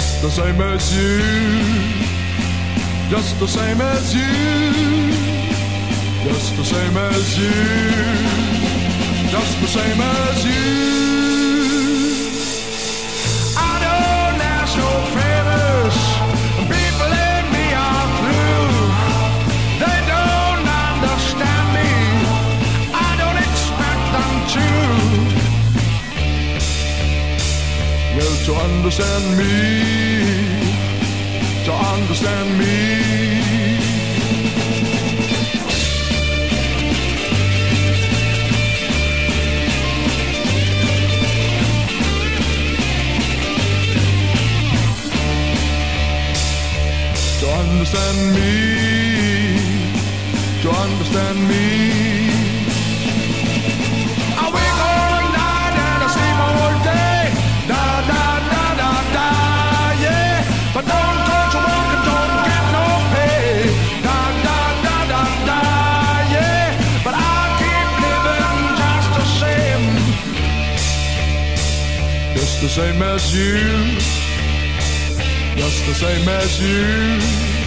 same as you, just the same as you, just the same as you, just the same as you. Well, to understand me, to understand me. To understand me, to understand me. Just the same as you, just the same as you.